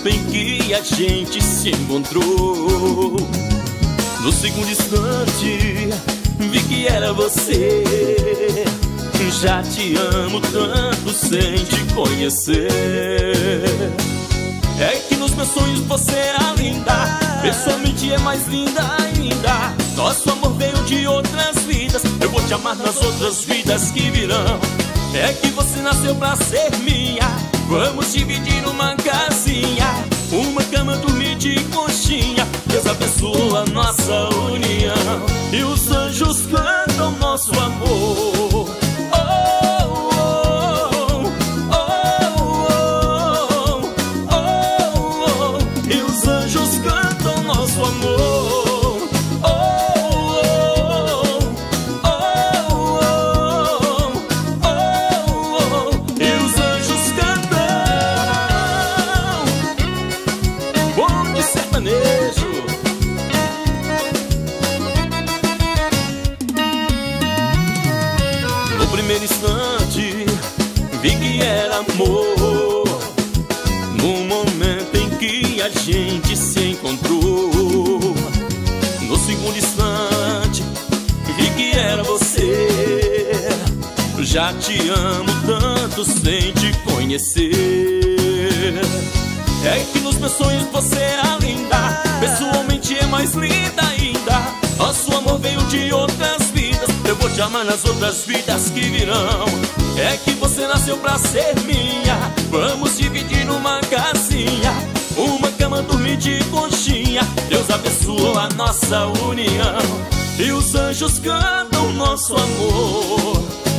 momento em que a gente se encontrou, no segundo instante, vi que era você. Já te amo tanto sem te conhecer. É que nos meus sonhos você é a linda, pessoalmente é mais linda ainda. Nosso amor veio de outras vidas, eu vou te amar nas outras vidas que virão. É que você nasceu pra ser minha Vamos dividir uma casinha Uma cama, dormir de coxinha. Deus abençoa nossa união. E os anjos cantam nosso amor instante vi que era amor. No momento em que a gente se encontrou. No segundo instante vi que era você. Já te amo tanto sem te conhecer. É que nos meus sonhos você é a linda. Pessoalmente é mais linda ainda. Nosso amor veio de outras amar nas outras vidas que virão. É que você nasceu pra ser minha. Vamos dividir numa casinha. Uma cama, dormir de conchinha. Deus abençoou a nossa união. E os anjos cantam nosso amor